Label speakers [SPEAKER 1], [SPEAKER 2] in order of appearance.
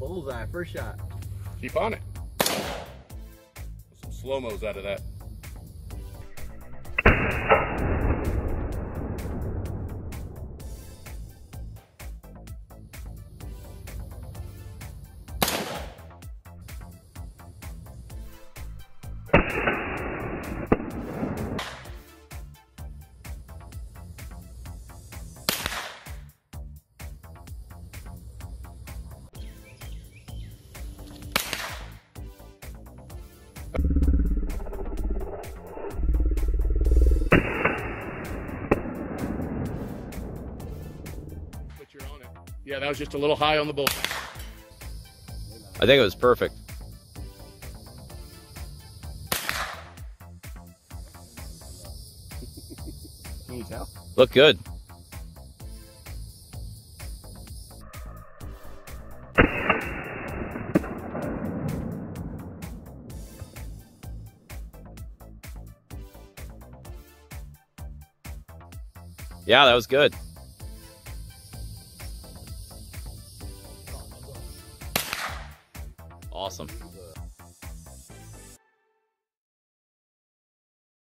[SPEAKER 1] Bullseye, first shot.
[SPEAKER 2] Keep on it. Some slow-mos out of that. Yeah, that was just a little high on the bull.
[SPEAKER 3] I think it was perfect.
[SPEAKER 1] Can you tell?
[SPEAKER 3] Look good. Yeah, that was good. Awesome.